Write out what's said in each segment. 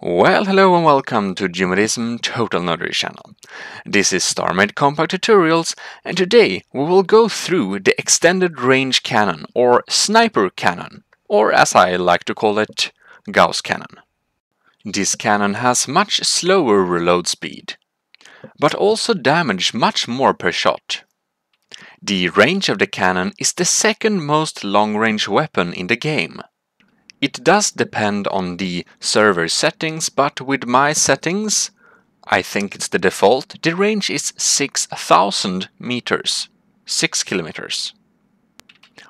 Well, hello and welcome to GMODISM Total Nerdery channel. This is StarMade Compact Tutorials, and today we will go through the Extended Range Cannon, or Sniper Cannon, or as I like to call it, Gauss Cannon. This cannon has much slower reload speed, but also damage much more per shot. The range of the cannon is the second most long-range weapon in the game. It does depend on the server settings, but with my settings, I think it's the default, the range is 6000 meters, 6 kilometers.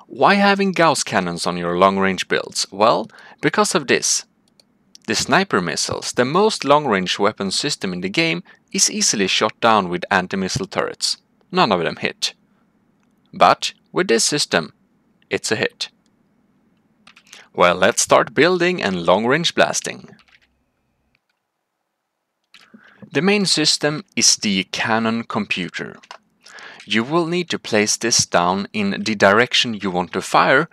Why having Gauss cannons on your long-range builds? Well, because of this. The sniper missiles, the most long-range weapon system in the game, is easily shot down with anti-missile turrets. None of them hit. But with this system, it's a hit. Well, let's start building and long-range blasting. The main system is the Cannon computer. You will need to place this down in the direction you want to fire,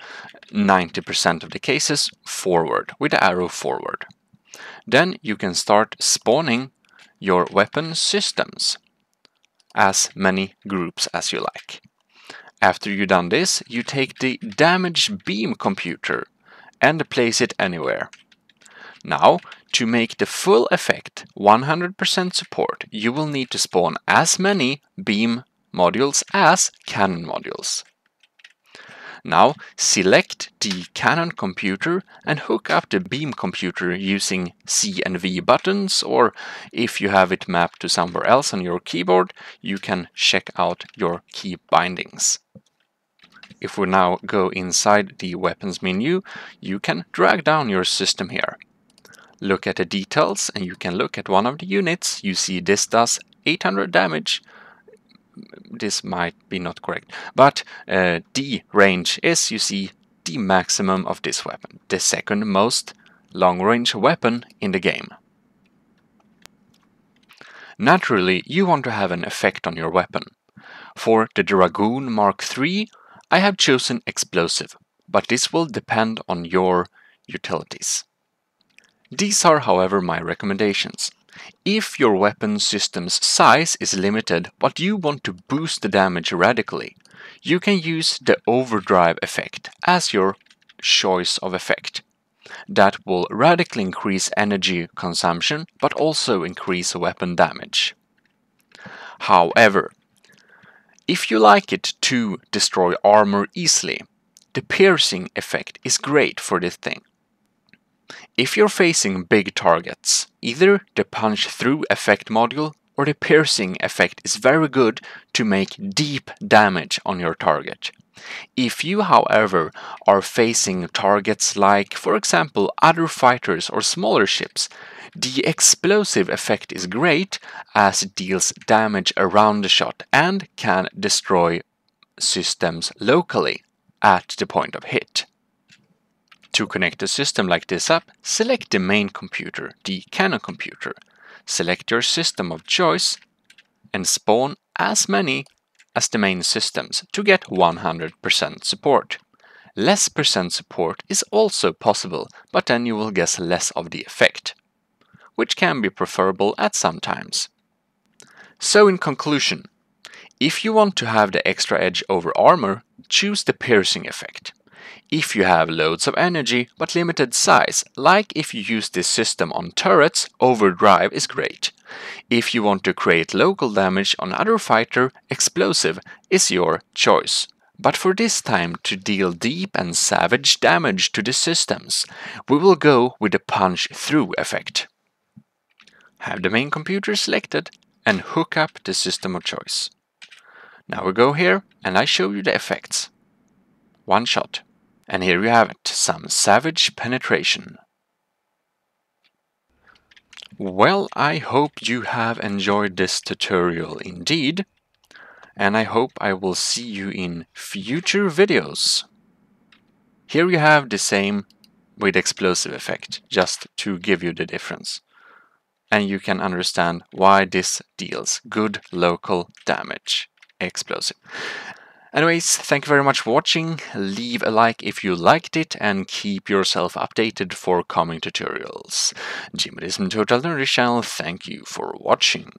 90% of the cases forward, with the arrow forward. Then you can start spawning your weapon systems, as many groups as you like. After you've done this, you take the damage beam computer and place it anywhere. Now, to make the full effect 100% support, you will need to spawn as many beam modules as cannon modules. Now, select the cannon computer and hook up the beam computer using C and V buttons, or if you have it mapped to somewhere else on your keyboard, you can check out your key bindings. If we now go inside the weapons menu, you can drag down your system here. Look at the details and you can look at one of the units. You see this does 800 damage. This might be not correct, but uh, the range is, you see, the maximum of this weapon, the second most long-range weapon in the game. Naturally, you want to have an effect on your weapon. For the Dragoon Mark III, I have chosen explosive, but this will depend on your utilities. These are however my recommendations. If your weapon system's size is limited but you want to boost the damage radically, you can use the overdrive effect as your choice of effect. That will radically increase energy consumption but also increase weapon damage. However, if you like it to destroy armor easily, the piercing effect is great for this thing. If you're facing big targets, either the punch through effect module or the piercing effect is very good to make deep damage on your target. If you, however, are facing targets like, for example, other fighters or smaller ships, the explosive effect is great as it deals damage around the shot and can destroy systems locally at the point of hit. To connect a system like this up, select the main computer, the Cannon computer. Select your system of choice and spawn as many as the main systems to get 100% support. Less percent support is also possible, but then you will get less of the effect which can be preferable at some times. So in conclusion, if you want to have the extra edge over armor, choose the piercing effect. If you have loads of energy but limited size, like if you use this system on turrets, overdrive is great. If you want to create local damage on other fighter, explosive is your choice. But for this time to deal deep and savage damage to the systems, we will go with the punch through effect have the main computer selected and hook up the system of choice. Now we go here and I show you the effects. One shot. And here you have it, some savage penetration. Well, I hope you have enjoyed this tutorial indeed, and I hope I will see you in future videos. Here you have the same with explosive effect, just to give you the difference and you can understand why this deals good local damage explosive. Anyways, thank you very much for watching, leave a like if you liked it and keep yourself updated for coming tutorials. GMODISM Total Nerdy Channel, thank you for watching.